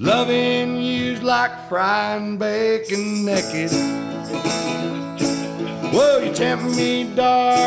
Loving you's like frying bacon naked. Whoa, you tempt me, darling.